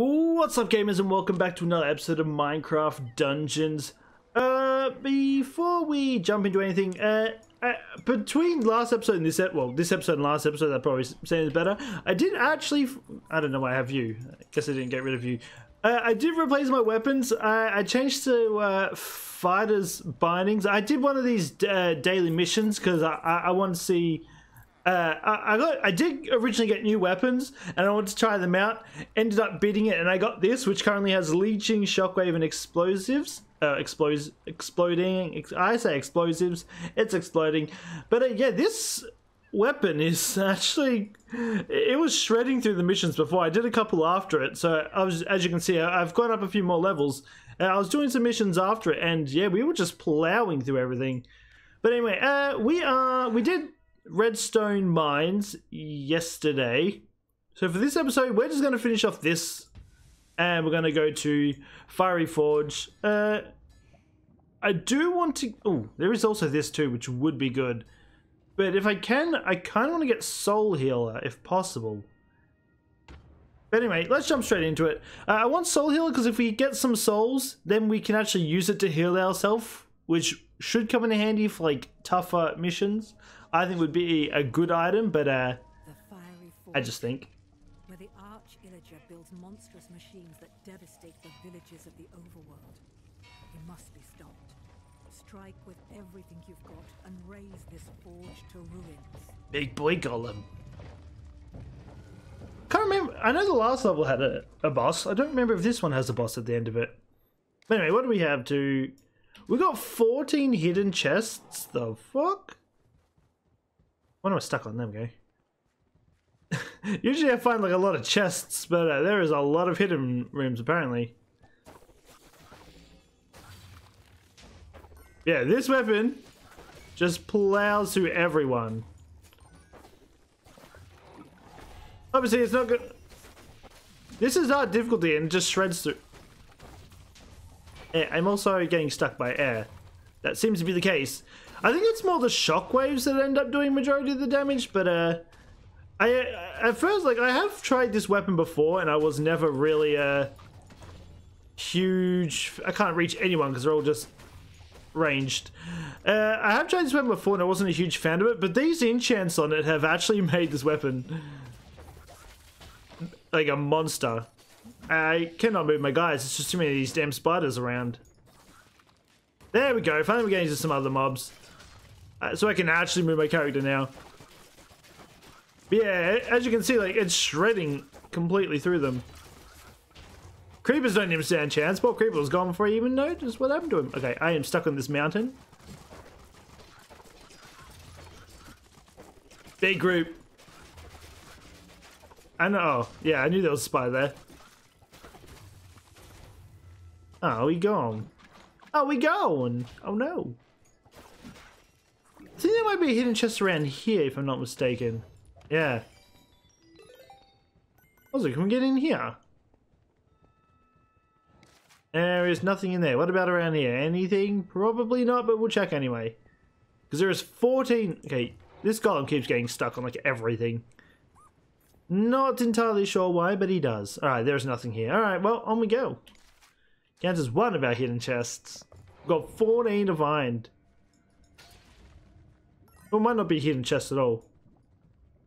What's up gamers and welcome back to another episode of Minecraft Dungeons. Uh, before we jump into anything, uh, uh between last episode and this, episode, well, this episode and last episode, that probably is better. I did actually, I don't know why I have you. I guess I didn't get rid of you. Uh, I did replace my weapons. I, I changed to uh, fighters bindings. I did one of these uh, daily missions because I, I, I want to see uh, I, I, got I did originally get new weapons and I wanted to try them out. Ended up beating it and I got this, which currently has leeching, shockwave, and explosives. Uh, explodes, exploding. Ex I say explosives. It's exploding. But uh, yeah, this weapon is actually it was shredding through the missions before. I did a couple after it, so I was as you can see, I've gone up a few more levels. I was doing some missions after it, and yeah, we were just plowing through everything. But anyway, uh, we are we did Redstone Mines yesterday. So for this episode, we're just going to finish off this and we're going to go to Fiery Forge. Uh, I do want to... Oh, there is also this too, which would be good. But if I can, I kind of want to get Soul Healer, if possible. But anyway, let's jump straight into it. Uh, I want Soul Healer because if we get some souls, then we can actually use it to heal ourselves, which should come in handy for like tougher missions. I think would be a good item, but uh, I just think. Where the Arch Illager builds monstrous machines that devastate the villages of the overworld. It must be stopped. Strike with everything you've got and raze this forge to ruins. Big boy golem. Can't remember. I know the last level had a, a boss. I don't remember if this one has a boss at the end of it. But anyway, what do we have to... We got 14 hidden chests. The fuck? When am I stuck on? them go. Usually I find like a lot of chests, but uh, there is a lot of hidden rooms apparently. Yeah, this weapon just plows through everyone. Obviously it's not good. This is not difficulty and just shreds through. I'm also getting stuck by air. That seems to be the case. I think it's more the shockwaves that end up doing majority of the damage, but uh, I at first like I have tried this weapon before and I was never really a uh, huge. I can't reach anyone because they're all just ranged. Uh, I have tried this weapon before and I wasn't a huge fan of it, but these enchants on it have actually made this weapon like a monster. I cannot move my guys. It's just too many of these damn spiders around. There we go. Finally we're getting to some other mobs. Uh, so I can actually move my character now. But yeah, as you can see, like it's shredding completely through them. Creepers don't even stand a chance. Poor Creeper was gone before I even noticed what happened to him. Okay, I am stuck on this mountain. Big group. I know. Oh, yeah, I knew there was a spy there. Oh, we gone. Oh, we gone. Oh no. I think there might be a hidden chest around here, if I'm not mistaken. Yeah. Also, can we get in here? There is nothing in there. What about around here? Anything? Probably not, but we'll check anyway. Because there is 14... Okay, this golem keeps getting stuck on, like, everything. Not entirely sure why, but he does. Alright, there's nothing here. Alright, well, on we go. Counts as one of our hidden chests. We've got 14 to find. It might not be hidden chest at all.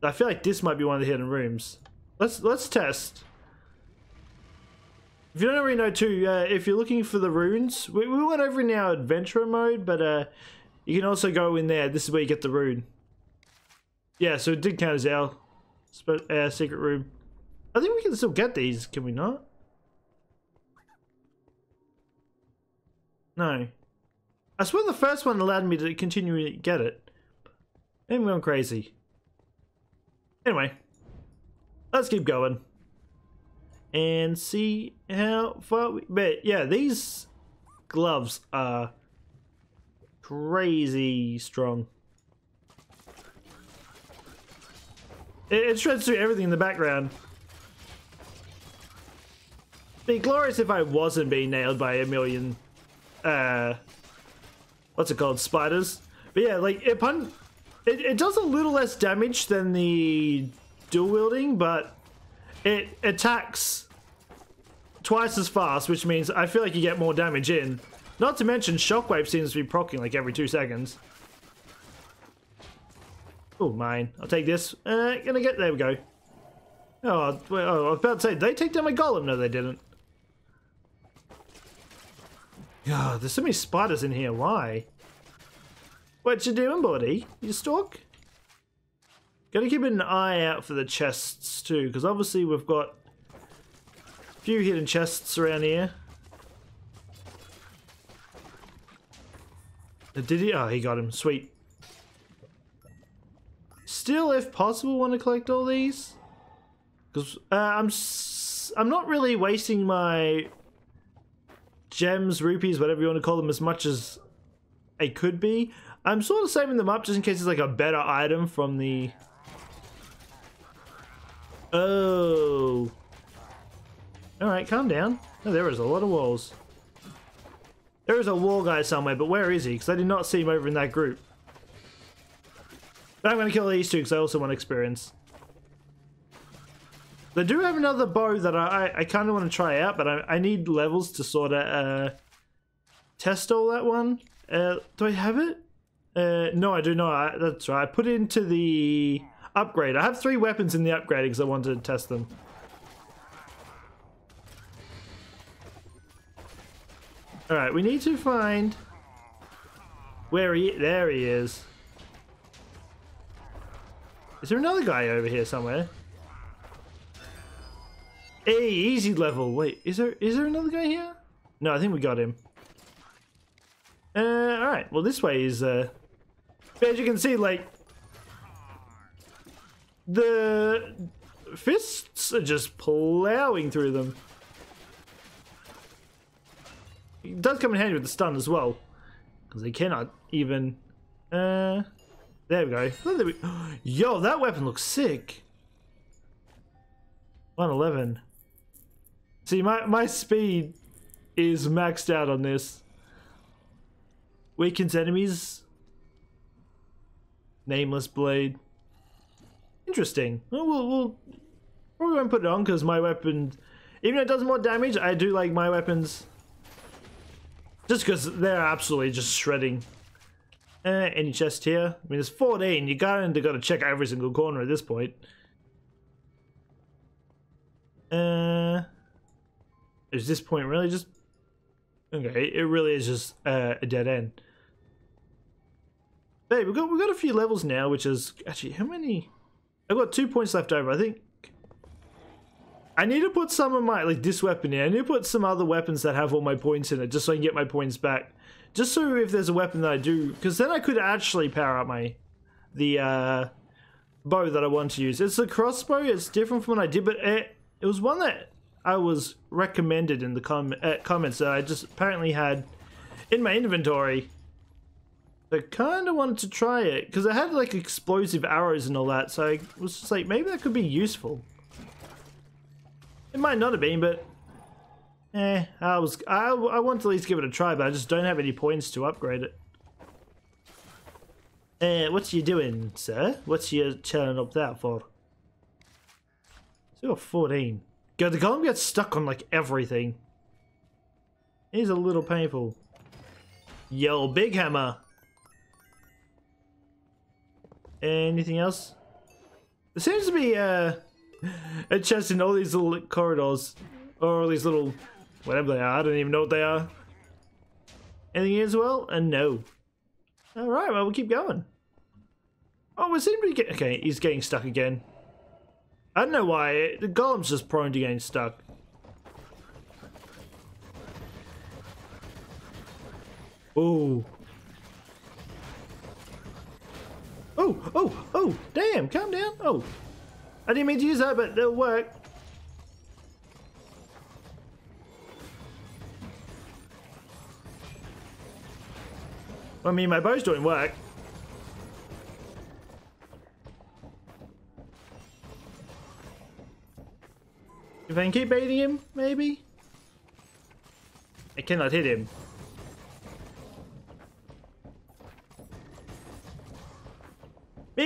I feel like this might be one of the hidden rooms. Let's let's test. If you don't already know too, uh, if you're looking for the runes, we, we went over in our adventurer mode, but uh, you can also go in there. This is where you get the rune. Yeah, so it did count as our uh, secret room. I think we can still get these, can we not? No. I swear the first one allowed me to continue to get it. I'm crazy. Anyway, let's keep going. And see how far we... But yeah, these gloves are crazy strong. It, it shreds through everything in the background. Be glorious if I wasn't being nailed by a million, uh, what's it called, spiders. But yeah, like, it pun it, it does a little less damage than the dual wielding, but it attacks twice as fast, which means I feel like you get more damage in. Not to mention, Shockwave seems to be proccing like every two seconds. Oh, mine. I'll take this. Uh, gonna get... There we go. Oh, oh, I was about to say, they take down my golem? No, they didn't. God, there's so many spiders in here. Why? What you doing, buddy? You stalk? Gotta keep an eye out for the chests, too, because obviously we've got a few hidden chests around here. Uh, did he? Oh, he got him. Sweet. Still, if possible, want to collect all these? Because uh, I'm s I'm not really wasting my gems, rupees, whatever you want to call them, as much as I could be. I'm sort of saving them up just in case it's like a better item from the... Oh. Alright, calm down. Oh, there is a lot of walls. There is a wall guy somewhere, but where is he? Because I did not see him over in that group. But I'm going to kill these two because I also want experience. They do have another bow that I, I, kind of want to try out, but I, I need levels to sort of uh, test all that one. Uh, do I have it? Uh, no, I do not. I, that's right. I put it into the upgrade. I have three weapons in the upgrade because I wanted to test them. All right, we need to find where he. There he is. Is there another guy over here somewhere? Hey, easy level. Wait, is there is there another guy here? No, I think we got him. Uh, all right. Well, this way is uh, as you can see, like the fists are just plowing through them. It does come in handy with the stun as well, because they cannot even. Uh, there we go. Yo, that weapon looks sick. 111. See, my, my speed is maxed out on this. Weakens enemies. Nameless blade. Interesting. Well, we'll, we'll probably won't put it on because my weapon, even though it does more damage, I do like my weapons. Just because they're absolutely just shredding. Uh, any chest here? I mean, it's 14. You kind of got to check every single corner at this point. Uh, is this point really just okay? It really is just uh, a dead end. Hey, we've got we've got a few levels now, which is actually how many? I've got two points left over. I think I need to put some of my like this weapon in. I need to put some other weapons that have all my points in it, just so I can get my points back. Just so if there's a weapon that I do, because then I could actually power up my the uh, bow that I want to use. It's a crossbow. It's different from what I did, but it it was one that I was recommended in the com uh, comments that I just apparently had in my inventory. I kind of wanted to try it because it had like explosive arrows and all that, so I was just like, maybe that could be useful. It might not have been, but eh, I was I I want to at least give it a try, but I just don't have any points to upgrade it. Eh, what's you doing, sir? What's you turning up that for? Still 14. God, the golem gets stuck on like everything. He's a little painful. Yo, big hammer. Anything else? There seems to be uh, a chest in all these little corridors. Or all these little... Whatever they are. I don't even know what they are. Anything as well? And uh, no. Alright, well, we'll keep going. Oh, we seem to be getting... Okay, he's getting stuck again. I don't know why. The golem's just prone to getting stuck. Ooh. Oh, oh, oh, damn, calm down. Oh. I didn't mean to use that, but it'll work. I mean, my bow's doing work. If I can keep baiting him, maybe? I cannot hit him.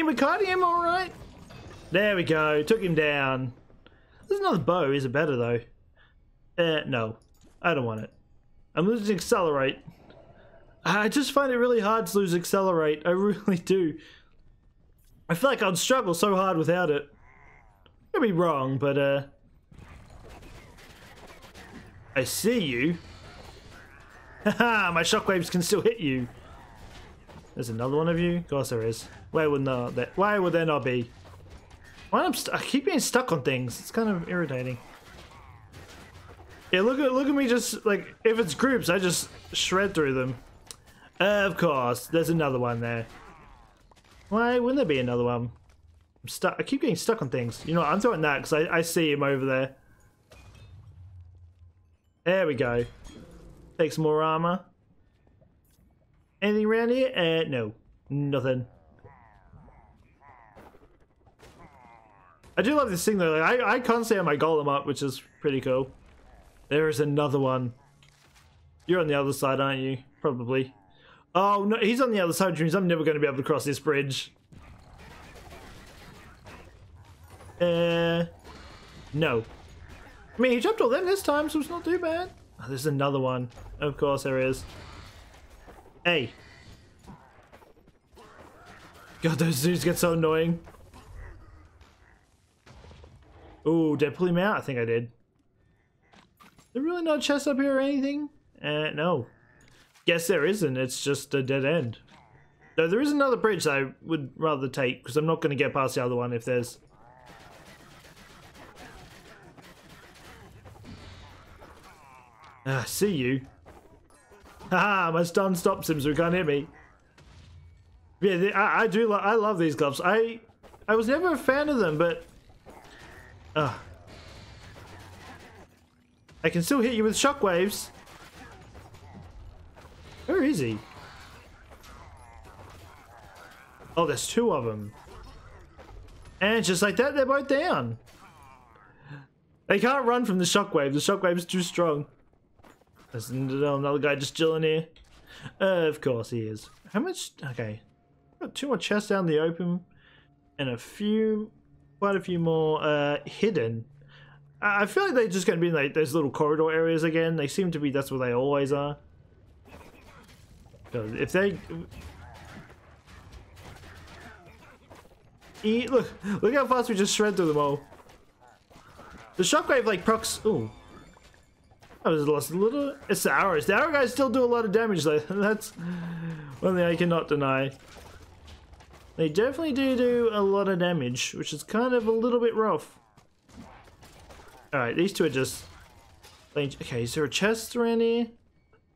We're cutting him alright. There we go, took him down. There's another bow, is it better though? Eh, no. I don't want it. I'm losing accelerate. I just find it really hard to lose accelerate. I really do. I feel like I'd struggle so hard without it. Could be wrong, but uh I see you. Haha, my shockwaves can still hit you. There's another one of you? Of course there is. Why would not that why would there not be? Why am I keep getting stuck on things. It's kind of irritating. Yeah, look at look at me just like if it's groups, I just shred through them. Uh, of course, there's another one there. Why wouldn't there be another one? I'm stuck. I keep getting stuck on things. You know, what? I'm throwing that because I, I see him over there. There we go. Take some more armor. Anything around here? Uh, no. Nothing. I do love this thing though. Like, I, I can't see my golem up, which is pretty cool. There is another one. You're on the other side, aren't you? Probably. Oh, no, he's on the other side, which means I'm never going to be able to cross this bridge. Uh, no. I mean, he jumped all them this time, so it's not too bad. Oh, there's another one. Of course there is. Hey. God, those dudes get so annoying. Ooh, did I pull him out? I think I did. There really no chest up here or anything? Uh, no. Guess there isn't, it's just a dead end. Though there is another bridge I would rather take, because I'm not going to get past the other one if there's... Ah, see you. Haha, my stun stops him so he can't hit me. Yeah, I, I do. I love these gloves. I I was never a fan of them, but uh, I can still hit you with shockwaves. Where is he? Oh, there's two of them. And just like that, they're both down. They can't run from the shockwave. The shockwave's too strong. Another guy just chilling here. Uh, of course he is. How much? Okay. Got two more chests down the open. And a few, quite a few more uh, hidden. I feel like they're just going to be in like those little corridor areas again. They seem to be, that's where they always are. If they... Eat, look, look how fast we just shred through them all. The shockwave like procs... Ooh. I was lost a little... It's the arrows. The arrow guys still do a lot of damage though. That's one thing I cannot deny. They definitely do do a lot of damage, which is kind of a little bit rough. Alright, these two are just... Okay, is there a chest around here?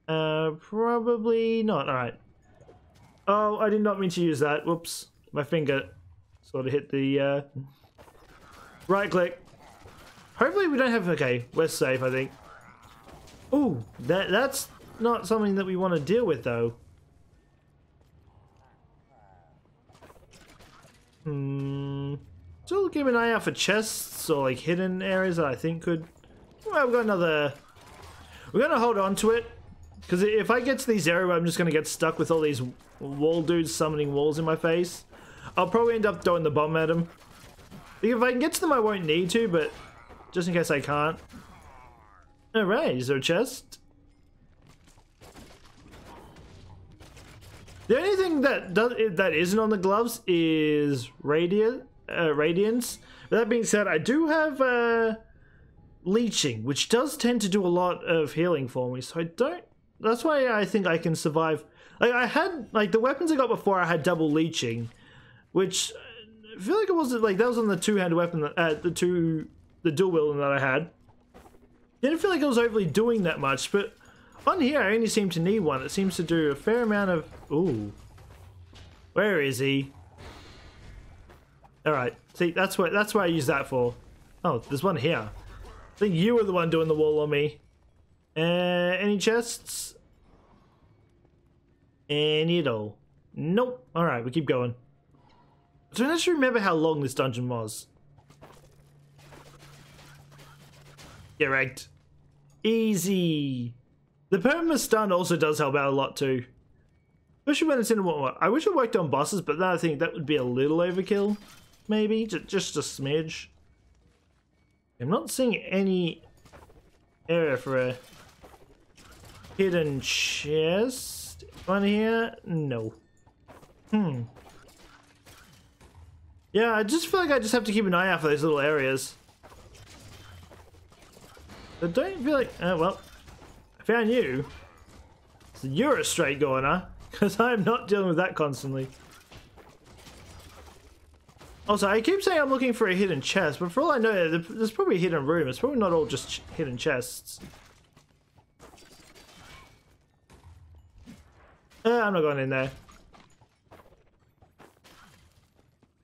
Uh, probably not. Alright. Oh, I did not mean to use that. Whoops. My finger sort of hit the, uh... Right click. Hopefully we don't have... Okay, we're safe, I think. Ooh, that, that's not something that we want to deal with, though. Hmm... Still keep an eye out for chests or, like, hidden areas that I think could... Well, we've got another... We're to hold on to it because if I get to these areas I'm just going to get stuck with all these wall dudes summoning walls in my face, I'll probably end up throwing the bomb at them. If I can get to them, I won't need to, but just in case I can't. Alright, is there a chest? The only thing that does, that isn't on the gloves is radiant, uh, radiance. That being said, I do have uh, leeching, which does tend to do a lot of healing for me, so I don't that's why I think I can survive. Like I had like the weapons I got before, I had double leeching, which I feel like it wasn't like that was on the two-handed weapon that uh, the two the dual wielding that I had. Didn't feel like it was overly doing that much, but on here I only seem to need one. It seems to do a fair amount of. Ooh, where is he? All right, see that's what that's what I use that for. Oh, there's one here. I think you were the one doing the wall on me. Uh, any chests? Any at all? Nope. Alright, we keep going. I don't actually remember how long this dungeon was. Get wrecked. Easy. The perma stun also does help out a lot too. Especially when it's in what I wish I worked on bosses, but then I think that would be a little overkill. Maybe. Just, just a smidge. I'm not seeing any area for a hidden chest. One here? No. Hmm. Yeah, I just feel like I just have to keep an eye out for those little areas. I don't feel like... Uh, well, I found you. So you're a straight goner, because I'm not dealing with that constantly. Also, I keep saying I'm looking for a hidden chest, but for all I know, there's probably a hidden room. It's probably not all just ch hidden chests. Uh, I'm not going in there.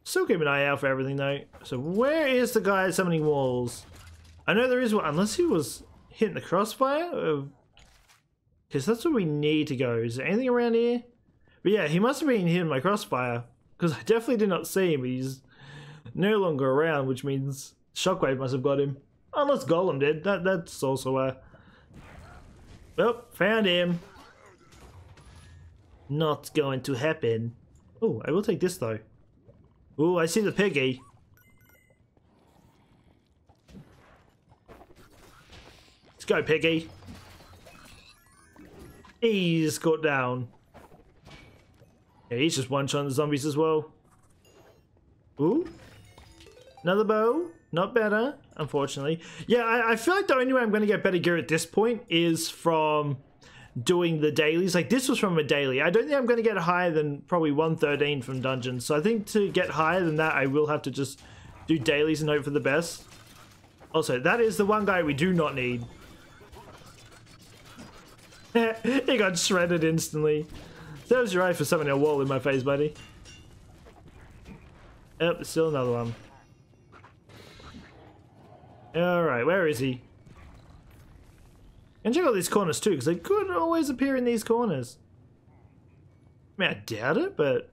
Still keep an eye out for everything though. So where is the guy summoning walls? I know there is one, unless he was hitting the crossfire? Uh, because that's where we need to go. Is there anything around here? But yeah, he must have been hitting my crossfire. Because I definitely did not see him. He's no longer around, which means Shockwave must have got him. Unless Golem did. That That's also a... Well, found him. Not going to happen. Oh, I will take this though. Oh, I see the piggy. Let's go, piggy. He's got down. Yeah, he's just one-shotting the zombies as well. Ooh. Another bow. Not better, unfortunately. Yeah, I, I feel like the only way I'm going to get better gear at this point is from doing the dailies. Like this was from a daily. I don't think I'm going to get higher than probably 113 from dungeons. So I think to get higher than that, I will have to just do dailies and hope for the best. Also, that is the one guy we do not need. he got shredded instantly. That was your eye for summoning a wall in my face, buddy. Yep, still another one. Alright, where is he? And check out these corners too, because they could always appear in these corners. I mean, I doubt it, but...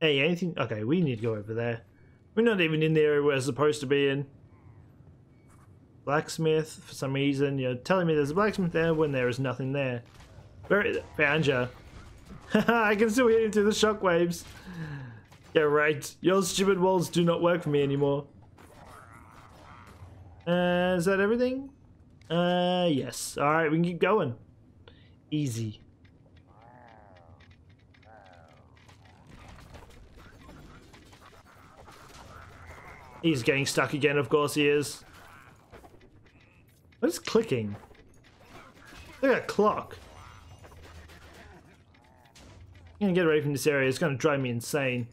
Hey, anything... Okay, we need to go over there. We're not even in the area we're supposed to be in. Blacksmith, for some reason. You're telling me there's a blacksmith there when there is nothing there. Where is it? Found ya. I can still hear you through the shockwaves. Yeah, right. Your stupid walls do not work for me anymore. Uh, is that everything? Uh, yes. Alright, we can keep going. Easy. He's getting stuck again, of course he is. What is clicking? Look at that clock. I'm gonna get away from this area, it's gonna drive me insane.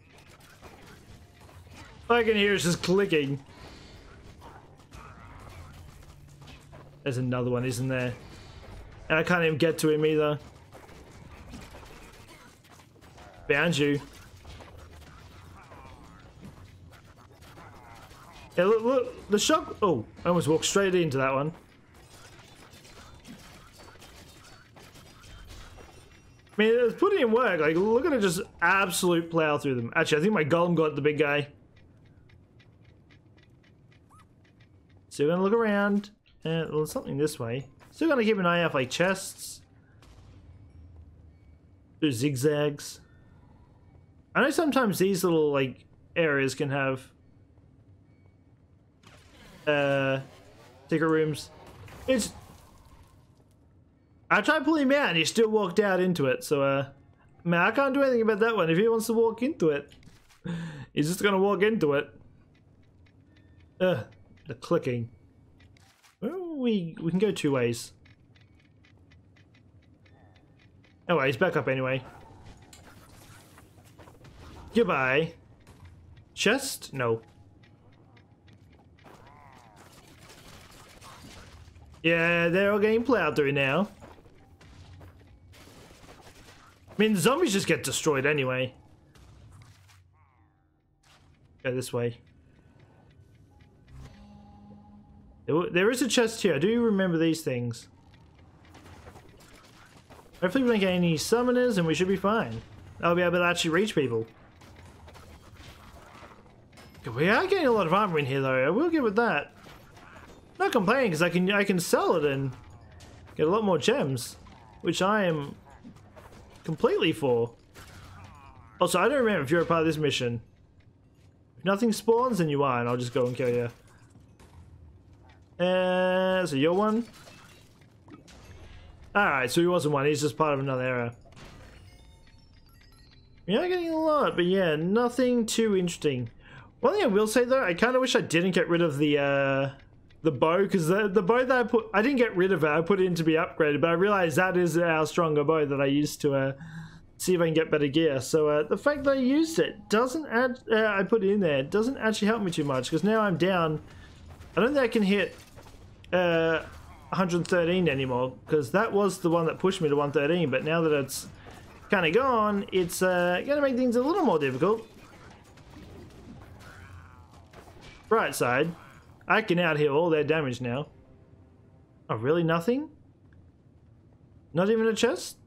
All I can hear is just clicking. There's another one, isn't there? And I can't even get to him either. Found you. Yeah, look, look, the shock. Oh, I almost walked straight into that one. I mean, it's putting in work. Like, look at it just absolute plow through them. Actually, I think my golem got the big guy. Still gonna look around. Uh, well, something this way. Still gonna keep an eye out for like chests. Do zigzags. I know sometimes these little like areas can have uh secret rooms. It's I tried pulling him out and he still walked out into it, so uh man, I can't do anything about that one. If he wants to walk into it, he's just gonna walk into it. Ugh, the clicking. Well, we we can go two ways. Oh, he's back up anyway. Goodbye. Chest? No. Yeah, they're all getting plowed through now. I mean, zombies just get destroyed anyway. Go this way. There is a chest here. I do remember these things. Hopefully we don't get any summoners and we should be fine. I'll be able to actually reach people. We are getting a lot of armor in here though, I will give it that. Not complaining because I can I can sell it and get a lot more gems. Which I am completely for. Also, I don't remember if you're a part of this mission. If nothing spawns, then you are, and I'll just go and kill you. Uh, so your one. Alright, so he wasn't one, he's just part of another era. Are getting a lot, but yeah, nothing too interesting. One thing I will say though, I kind of wish I didn't get rid of the uh, the bow because the the bow that I put, I didn't get rid of it. I put it in to be upgraded, but I realized that is our stronger bow that I used to uh, see if I can get better gear. So uh, the fact that I used it doesn't add, uh, I put it in there, doesn't actually help me too much because now I'm down. I don't think I can hit uh, 113 anymore because that was the one that pushed me to 113. But now that it's kind of gone, it's uh, going to make things a little more difficult. Right side, I can out heal all their damage now. Oh, really? Nothing? Not even a chest?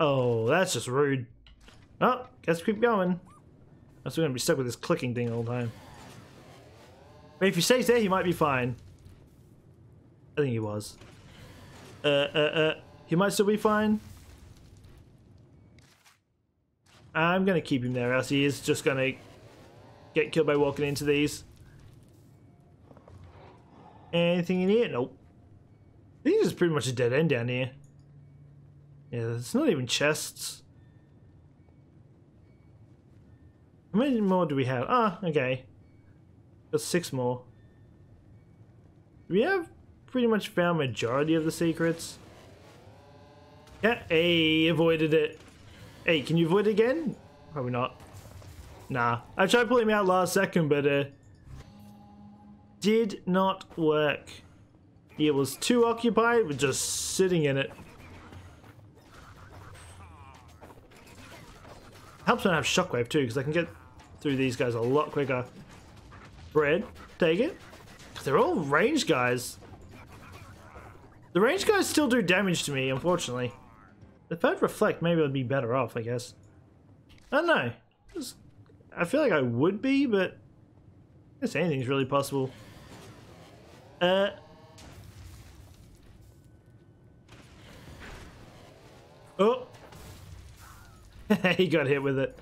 Oh, that's just rude. Oh, guess keep going. I'm still gonna be stuck with this clicking thing all the time. But if he stays there, he might be fine. I think he was. Uh, uh, uh, he might still be fine. I'm gonna keep him there, else he is just gonna get killed by walking into these. Anything in here? Nope. I think this is pretty much a dead end down here. Yeah, it's not even chests. How many more do we have? Ah, okay. Got six more. We have pretty much found majority of the secrets. Yeah, hey, avoided it. Hey, can you avoid it again? Probably not. Nah. I tried pulling him out last second, but uh, did not work. It was too occupied with just sitting in it. Helps when I have shockwave too, because I can get through these guys a lot quicker. Bread, take it. They're all range guys. The range guys still do damage to me, unfortunately. If I'd reflect, maybe I'd be better off, I guess. I don't know. Just, I feel like I would be, but I guess anything's really possible. Uh. Oh. he got hit with it.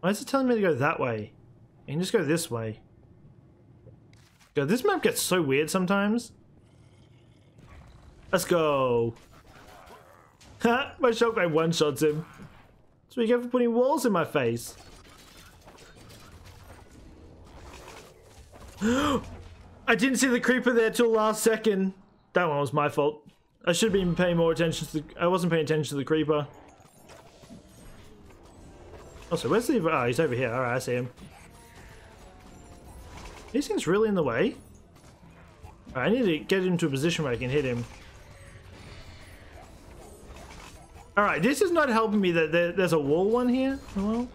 Why is it telling me to go that way? I can just go this way. God, this map gets so weird sometimes. Let's go. Ha! my shotgun one-shots him. So you get for putting walls in my face. I didn't see the creeper there till last second. That one was my fault. I should have been paying more attention to the... I wasn't paying attention to the creeper. Also, where's the... Oh, he's over here. Alright, I see him. These things really in the way? Right, I need to get into a position where I can hit him. Alright, this is not helping me that there's a wall one here. Well...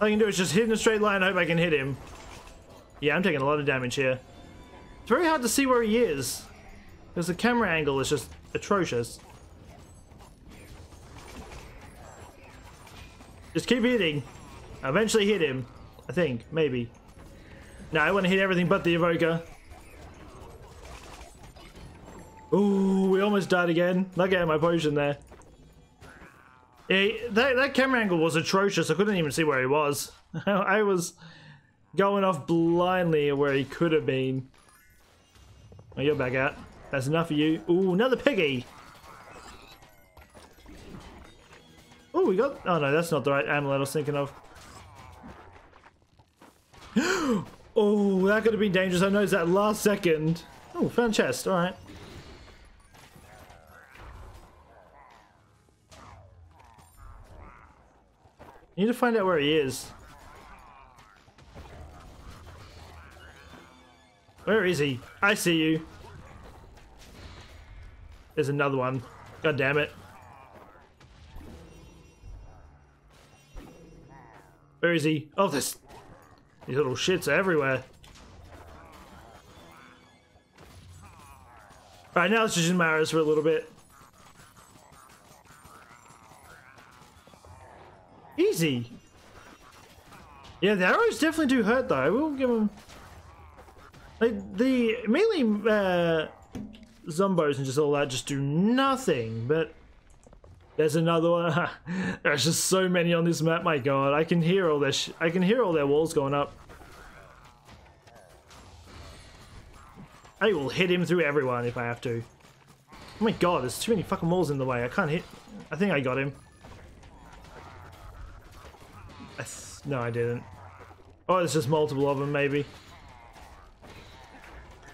All I can do is just hit in a straight line, hope I can hit him. Yeah, I'm taking a lot of damage here. It's very hard to see where he is. Because the camera angle is just atrocious. Just keep hitting. I'll eventually hit him. I think. Maybe. No, I want to hit everything but the evoker. Ooh, we almost died again. Not getting my potion there. Yeah, that, that camera angle was atrocious. I couldn't even see where he was. I was going off blindly where he could have been. Oh, you're back out. That's enough of you. Ooh, another piggy. Oh, we got... Oh, no, that's not the right amulet I was thinking of. oh, that could have been dangerous. I noticed that last second. Oh, found chest. All right. Need to find out where he is. Where is he? I see you. There's another one. God damn it. Where is he? Oh, this. These little shits are everywhere. Alright, now let's just Maris for a little bit. Yeah, the arrows definitely do hurt though. I will give them... Like, the melee uh, zombos and just all that just do nothing, but... There's another one. There's just so many on this map. My God, I can hear all their. I can hear all their walls going up. I will hit him through everyone if I have to. Oh my God, there's too many fucking walls in the way. I can't hit. I think I got him. No, I didn't. Oh, there's just multiple of them, maybe.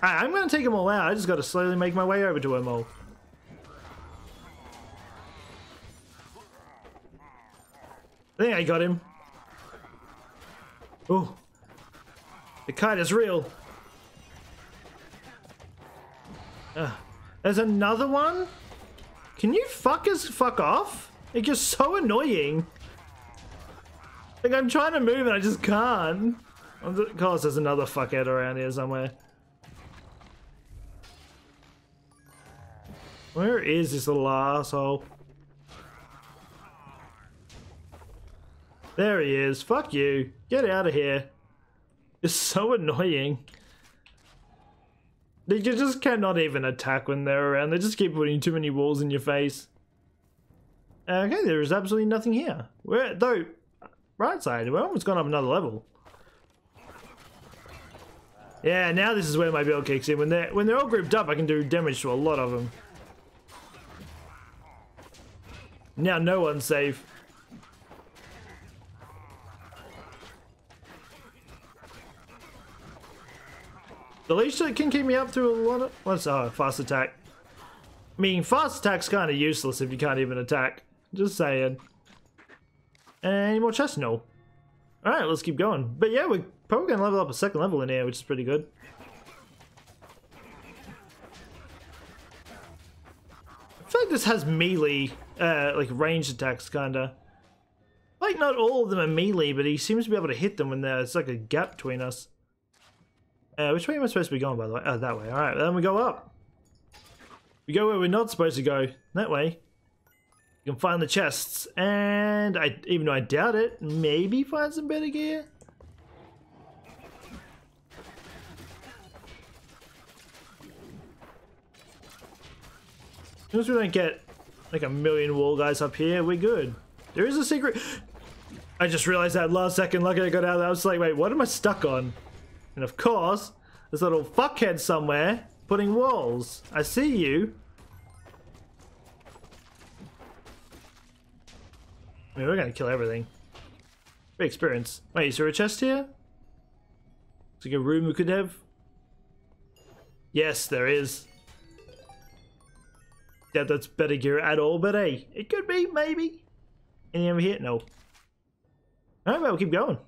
I I'm gonna take them all out. I just gotta slowly make my way over to them all. I think I got him. Oh. The kite is real. Uh, there's another one? Can you fuckers fuck off? It's just so annoying. Like, I'm trying to move and I just can't. Of course, there's another fuckhead around here somewhere. Where is this little asshole? There he is. Fuck you. Get out of here. It's so annoying. They just cannot even attack when they're around. They just keep putting too many walls in your face. Okay, there is absolutely nothing here. Where though, right side. We're almost gone up another level. Yeah, now this is where my build kicks in. When they're when they're all grouped up, I can do damage to a lot of them. Now no one's safe. The leash can keep me up through a lot of... What's... Oh, fast attack. I mean, fast attack's kind of useless if you can't even attack. Just saying. Any more chests? No. Alright, let's keep going. But yeah, we're probably going to level up a second level in here, which is pretty good. I feel like this has melee, uh, like ranged attacks, kinda. Like, not all of them are melee, but he seems to be able to hit them when there's like a gap between us. Uh, which way am I supposed to be going, by the way? Oh, that way. Alright, then we go up. We go where we're not supposed to go. That way. You can find the chests. And I, even though I doubt it, maybe find some better gear? As long as we don't get like a million wall guys up here, we're good. There is a secret. I just realized that last second, lucky I got out of there. I was like, wait, what am I stuck on? And of course, there's a little fuckhead somewhere putting walls. I see you. I mean, we're gonna kill everything. Great experience. Wait, is there a chest here? It's like a room we could have. Yes, there is. Yeah, that's better gear at all, but hey, it could be, maybe. Any over here? No. Alright, well, we'll keep going.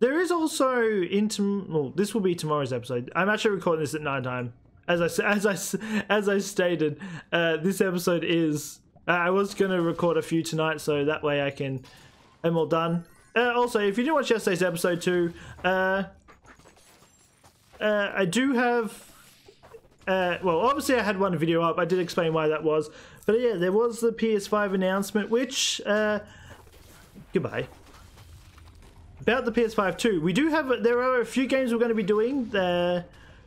There is also into well, this will be tomorrow's episode. I'm actually recording this at night time. As I as I as I stated, uh, this episode is. Uh, I was gonna record a few tonight, so that way I can. I'm all done. Uh, also, if you didn't watch yesterday's episode too, uh, uh, I do have. Uh, well, obviously I had one video up. I did explain why that was, but yeah, there was the PS5 announcement, which. Uh, goodbye about the PS5 too, we do have there are a few games we're going to be doing. The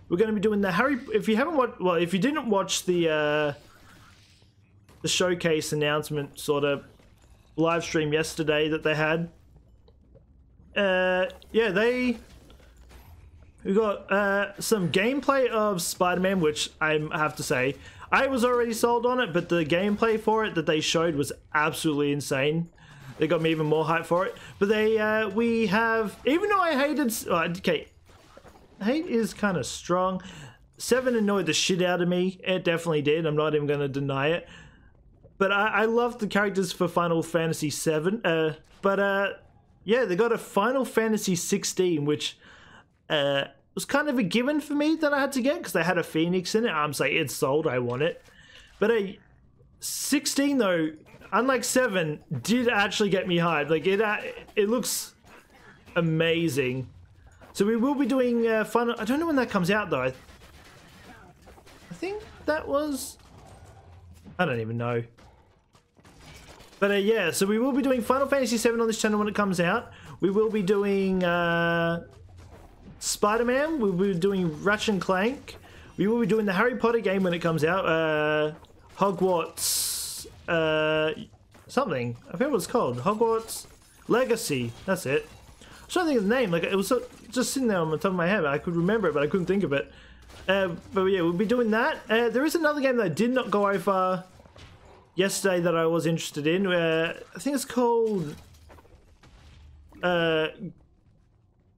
we're going to be doing the Harry. If you haven't watched, well, if you didn't watch the uh, the showcase announcement sort of live stream yesterday that they had, uh, yeah, they we got uh, some gameplay of Spider-Man, which I have to say I was already sold on it, but the gameplay for it that they showed was absolutely insane. They got me even more hype for it. But they, uh, we have, even though I hated, uh, okay, hate is kind of strong. Seven annoyed the shit out of me. It definitely did. I'm not even going to deny it. But I, I loved the characters for Final Fantasy VII. Uh, but uh, yeah, they got a Final Fantasy 16, which uh, was kind of a given for me that I had to get because they had a Phoenix in it. I'm like, it's sold. I want it. But a 16 though unlike seven, did actually get me hyped. Like it, uh, it looks amazing. So we will be doing uh, fun. I don't know when that comes out though. I, I think that was. I don't even know. But uh, yeah, so we will be doing Final Fantasy VII on this channel when it comes out. We will be doing uh, Spider-Man. We'll be doing Ratchet and Clank. We will be doing the Harry Potter game when it comes out. Uh, Hogwarts uh, something. I forget what it's called. Hogwarts Legacy. That's it. I was trying to think of the name. Like it was so, just sitting there on the top of my head. I could remember it, but I couldn't think of it. Uh, but yeah, we'll be doing that. Uh, there is another game that I did not go over yesterday that I was interested in. Uh, I think it's called uh,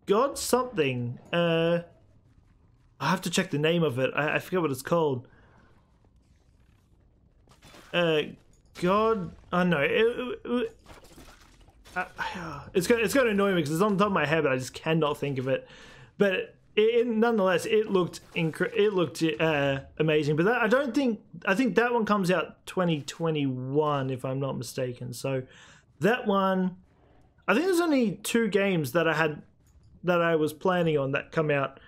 God something. Uh, I have to check the name of it. I, I forget what it's called. Uh, God. Oh no. It, it, it, uh, it's gonna it's gonna annoy me because it's on top of my head, but I just cannot think of it. But it, nonetheless, it looked incre- it looked uh, amazing. But that, I don't think I think that one comes out 2021 if I'm not mistaken. So that one, I think there's only two games that I had that I was planning on that come out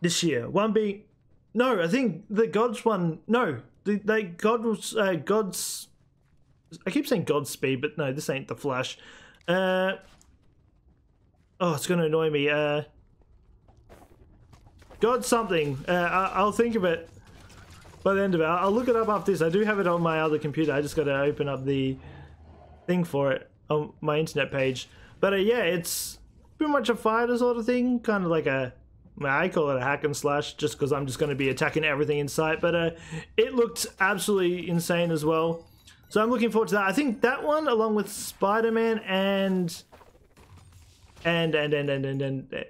this year. One being no, I think the Gods one. No, the they God was uh, God's. I keep saying Godspeed, but no, this ain't the Flash. Uh, oh, it's gonna annoy me. Uh, God something. Uh, I, will think of it by the end of it. I'll look it up after this. I do have it on my other computer. I just got to open up the thing for it on my internet page. But uh, yeah, it's pretty much a fighter sort of thing, kind of like a I call it a hack and slash just because I'm just going to be attacking everything in sight. But uh, it looked absolutely insane as well. So I'm looking forward to that. I think that one, along with Spider-Man and and and and and and, and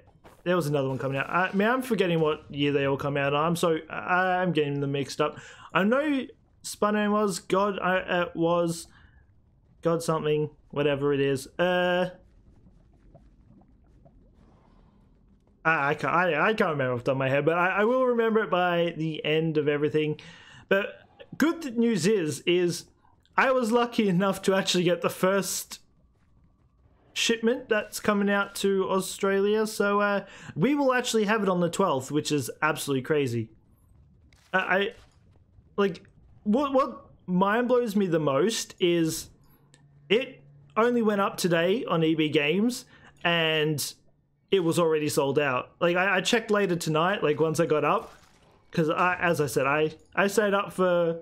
there was another one coming out. I mean, I'm forgetting what year they all come out. I'm so I'm getting them mixed up. I know Spider-Man was God. I uh, was God something, whatever it is. Uh, I, I can't I, I can't remember off the top of my head, but I, I will remember it by the end of everything. But good news is is I was lucky enough to actually get the first shipment that's coming out to Australia. So uh, we will actually have it on the 12th, which is absolutely crazy. I, I like what what mind blows me the most is it only went up today on EB Games and it was already sold out. Like I, I checked later tonight, like once I got up, because I, as I said, I I stayed up for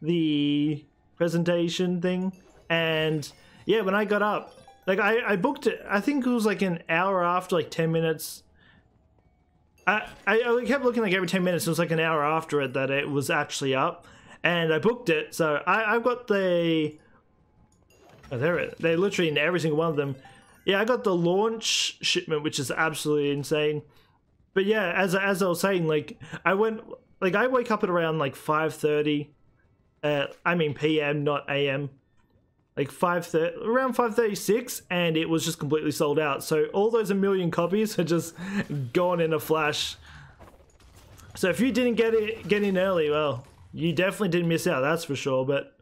the presentation thing, and yeah, when I got up, like I, I booked it. I think it was like an hour after, like ten minutes. I, I, I kept looking like every ten minutes. It was like an hour after it that it was actually up, and I booked it. So I I've got the. Oh, they're they literally in every single one of them. Yeah, I got the launch shipment, which is absolutely insane. But yeah, as as I was saying, like I went like I wake up at around like five thirty. Uh, I mean PM, not AM like five thirty, around five thirty six, and it was just completely sold out. So all those a million copies are just gone in a flash. So if you didn't get it get in early, well, you definitely didn't miss out. That's for sure. But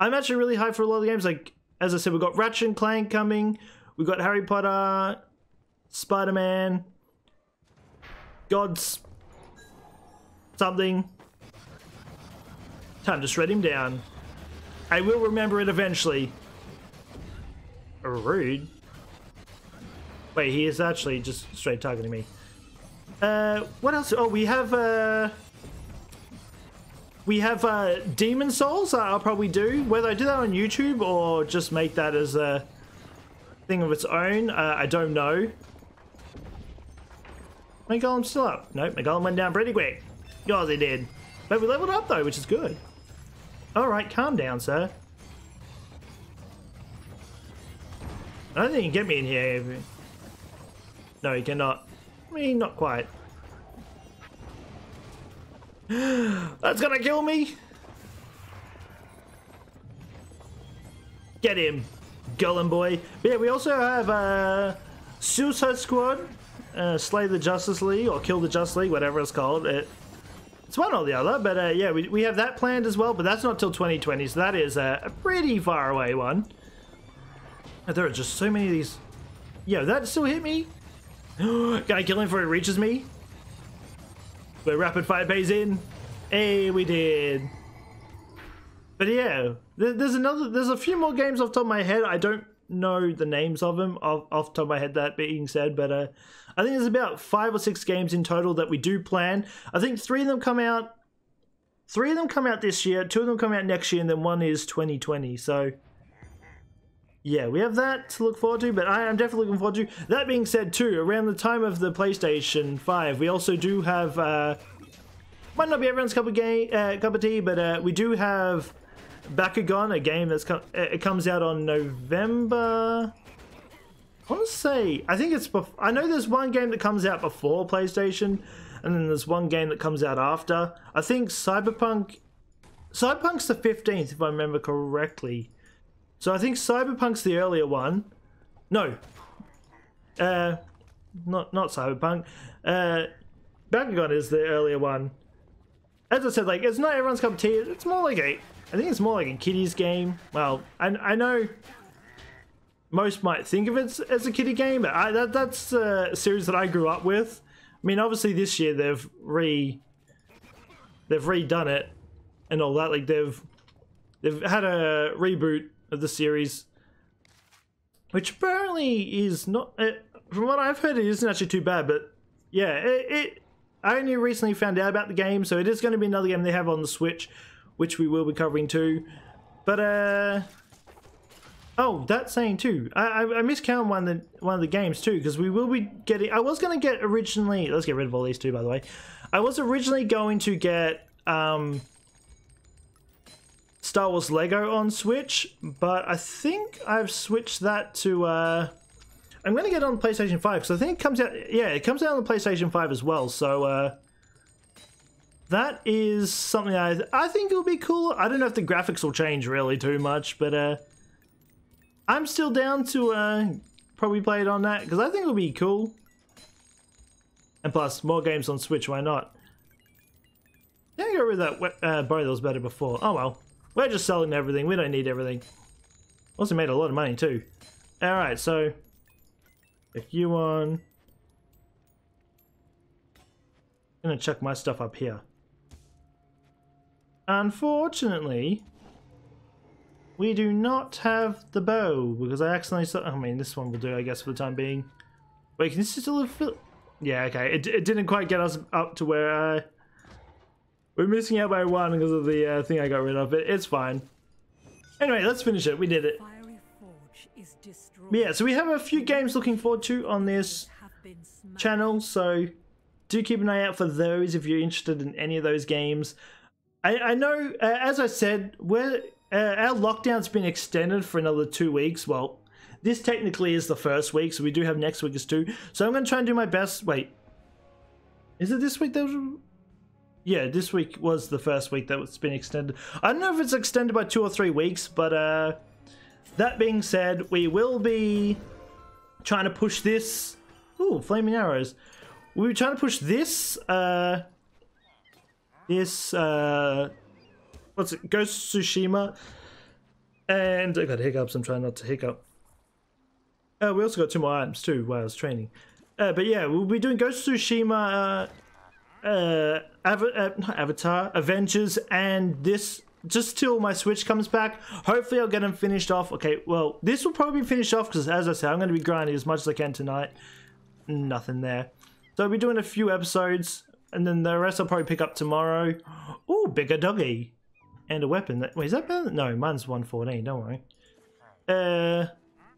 I'm actually really hyped for a lot of games. Like as I said, we've got Ratchet and Clank coming. We've got Harry Potter, Spider Man, God's something. Time to shred him down. I will remember it eventually. Rude. Wait, he is actually just straight targeting me. Uh, what else? Oh, we have, uh... We have, uh, Demon's Souls I'll probably do. Whether I do that on YouTube or just make that as a thing of its own, uh, I don't know. My golem's still up. Nope, my golem went down pretty quick. Yours it did. But we leveled up though, which is good. Alright, calm down, sir. I don't think you can get me in here. No, you cannot. I mean, not quite. That's gonna kill me! Get him, Golem boy. But yeah, we also have uh, Suicide Squad, uh, Slay the Justice League, or Kill the Justice League, whatever it's called. It, it's one or the other, but uh, yeah, we, we have that planned as well, but that's not till 2020, so that is a, a pretty far away one. There are just so many of these. Yeah, that still hit me? Can I kill him before he reaches me? But rapid fire pays in. Hey, we did. But yeah, there's another, there's a few more games off top of my head. I don't know the names of them off, off the top of my head, that being said, but uh, I think there's about five or six games in total that we do plan. I think three of them come out three of them come out this year, two of them come out next year, and then one is 2020. So yeah, we have that to look forward to, but I am definitely looking forward to. That being said, too, around the time of the PlayStation 5, we also do have, uh, might not be everyone's cup of, game, uh, cup of tea, but uh, we do have Bakugan, a game that's com it comes out on November. I want to say, I think it's, I know there's one game that comes out before PlayStation, and then there's one game that comes out after. I think Cyberpunk, Cyberpunk's the 15th, if I remember correctly. So I think Cyberpunk's the earlier one. No. Uh, not not Cyberpunk. Uh, Bakugan is the earlier one. As I said, like it's not everyone's cup of tea. It's more like a, I think it's more like a kiddies game. Well, I I know most might think of it as a kiddie game, but I, that that's a series that I grew up with. I mean, obviously this year they've re they've redone it and all that. Like they've they've had a reboot of the series, which apparently is not. Uh, from what I've heard, it isn't actually too bad. But yeah, it, it. I only recently found out about the game, so it is going to be another game they have on the Switch, which we will be covering too. But uh. Oh, that's saying too. I I, I miscounted one of the one of the games too because we will be getting. I was to get originally. Let's get rid of all these two, by the way. I was originally going to get um Star Wars Lego on Switch, but I think I've switched that to. Uh, I'm going to get on PlayStation 5 because I think it comes out. Yeah, it comes out on the PlayStation 5 as well. So uh, that is something I I think it'll be cool. I don't know if the graphics will change really too much, but uh, I'm still down to uh, probably play it on that because I think it'll be cool. And plus, more games on Switch. Why not? Yeah, I got rid of that uh, bow that was better before. Oh well. We're just selling everything. We don't need everything. Also made a lot of money too. Alright, so if you want I'm gonna chuck my stuff up here. Unfortunately, we do not have the bow because I accidentally. I mean, this one will do, I guess, for the time being. Wait, can this still fill? Yeah, okay. It, it didn't quite get us up to where uh, we're missing out by one because of the uh, thing I got rid of, but it's fine. Anyway, let's finish it. We did it. Yeah, so we have a few games looking forward to on this channel, so do keep an eye out for those if you're interested in any of those games. I, I know, uh, as I said, we're, uh, our lockdown's been extended for another two weeks. Well, this technically is the first week, so we do have next week as two. So I'm going to try and do my best. Wait, is it this week that was yeah, this week was the first week that's been extended. I don't know if it's extended by two or three weeks, but uh, that being said, we will be trying to push this. Ooh, flaming arrows. We were trying to push this. Uh, this. Uh, what's it? Ghost Tsushima. And I got hiccups. I'm trying not to hiccup. Uh, we also got two more items too while I was training. Uh, but yeah, we'll be doing Ghost Tsushima. Uh, uh, Ava uh, not Avatar, Avengers, and this just till my Switch comes back. Hopefully, I'll get them finished off. Okay, well, this will probably be finished off because, as I said, I'm going to be grinding as much as I can tonight. Nothing there. So I'll be doing a few episodes, and then the rest I'll probably pick up tomorrow. Oh, bigger doggy. And a weapon. That, wait, is that better? No, mine's 114, don't worry. Uh,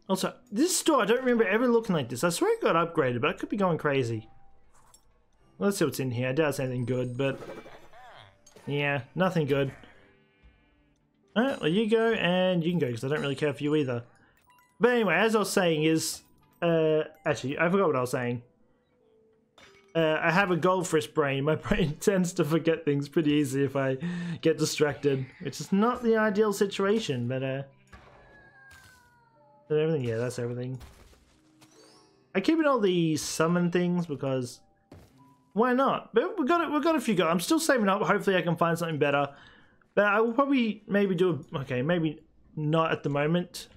also, this store, I don't remember ever looking like this. I swear it got upgraded, but I could be going crazy. Let's see what's in here. I doubt it's anything good, but... Yeah, nothing good. Alright, well you go, and you can go, because I don't really care for you either. But anyway, as I was saying is... Uh, actually, I forgot what I was saying. Uh, I have a goldfish brain. My brain tends to forget things pretty easy if I get distracted, which is not the ideal situation, but uh... everything? Yeah, that's everything. I keep in all the summon things because why not? But we've got it. We've got a few. Go. I'm still saving up. Hopefully, I can find something better. But I will probably maybe do. A, okay, maybe not at the moment.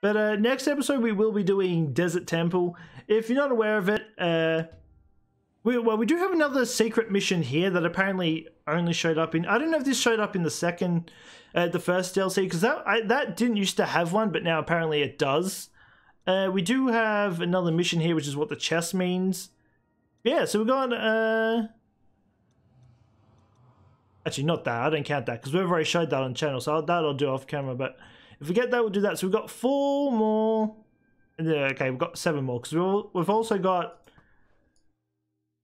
But uh, next episode we will be doing Desert Temple. If you're not aware of it, uh, we, well, we do have another secret mission here that apparently only showed up in. I don't know if this showed up in the second, uh, the first DLC because that I, that didn't used to have one, but now apparently it does. Uh, we do have another mission here, which is what the chest means yeah, so we got uh, actually not that. I don't count that because we've already showed that on channel. So that I'll do off camera. But if we get that, we'll do that. So we've got four more. Okay, we've got seven more because we've also got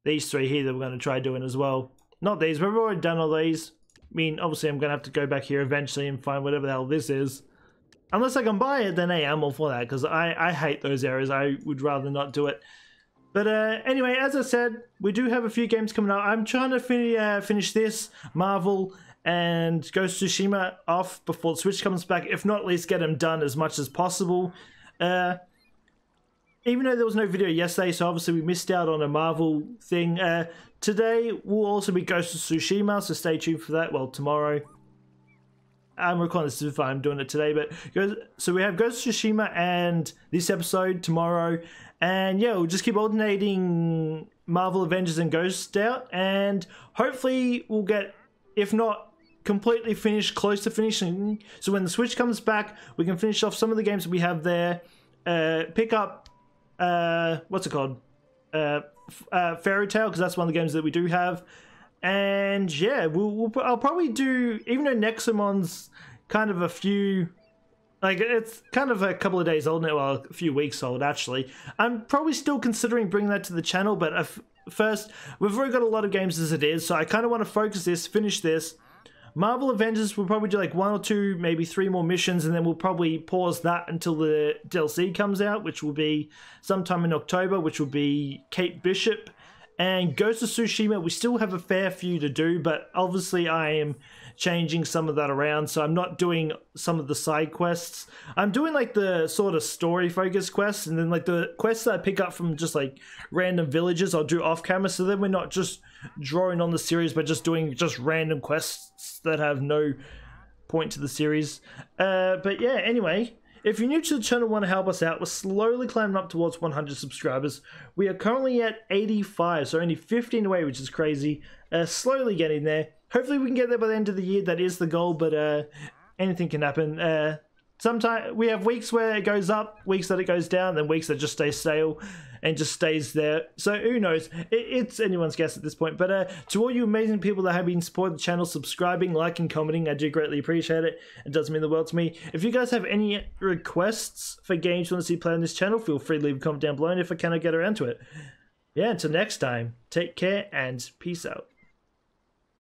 these three here that we're going to try doing as well. Not these. We've already done all these. I mean, obviously, I'm going to have to go back here eventually and find whatever the hell this is. Unless I can buy it, then hey, I'm all for that because I, I hate those areas. I would rather not do it. But uh, anyway, as I said, we do have a few games coming out. I'm trying to fin uh, finish this, Marvel, and Ghost of Tsushima off before the Switch comes back. If not, at least get them done as much as possible. Uh, even though there was no video yesterday, so obviously we missed out on a Marvel thing. Uh, today will also be Ghost of Tsushima, so stay tuned for that. Well, tomorrow. I'm recording this if I'm doing it today, but so we have Ghost of Tsushima and this episode tomorrow, and yeah, we'll just keep alternating Marvel Avengers and Ghost out, and hopefully we'll get, if not completely finished, close to finishing. So when the Switch comes back, we can finish off some of the games that we have there, uh, pick up, uh, what's it called, uh, uh Fairy Tail, because that's one of the games that we do have and yeah, we'll, we'll I'll probably do even though Nexomon's kind of a few like it's kind of a couple of days old now, well, a few weeks old actually. I'm probably still considering bringing that to the channel, but if, first we've already got a lot of games as it is, so I kind of want to focus this, finish this. Marvel Avengers will probably do like one or two, maybe three more missions, and then we'll probably pause that until the DLC comes out, which will be sometime in October, which will be Kate Bishop and Ghost of Tsushima, we still have a fair few to do, but obviously I am changing some of that around. So I'm not doing some of the side quests. I'm doing like the sort of story focused quests, and then like the quests that I pick up from just like random villages, I'll do off camera. So then we're not just drawing on the series, but just doing just random quests that have no point to the series. Uh, but yeah, anyway. If you're new to the channel want to help us out, we're slowly climbing up towards 100 subscribers. We are currently at 85, so only 15 away, which is crazy. Uh, slowly getting there. Hopefully we can get there by the end of the year. That is the goal, but uh, anything can happen. Uh, sometimes we have weeks where it goes up, weeks that it goes down, then weeks that just stay stale and just stays there. So who knows? It, it's anyone's guess at this point. But uh, to all you amazing people that have been supporting the channel, subscribing, liking, commenting, I do greatly appreciate it. It does mean the world to me. If you guys have any requests for games you want to see play on this channel, feel free to leave a comment down below. And if I cannot get around to it, yeah. Until next time, take care and peace out.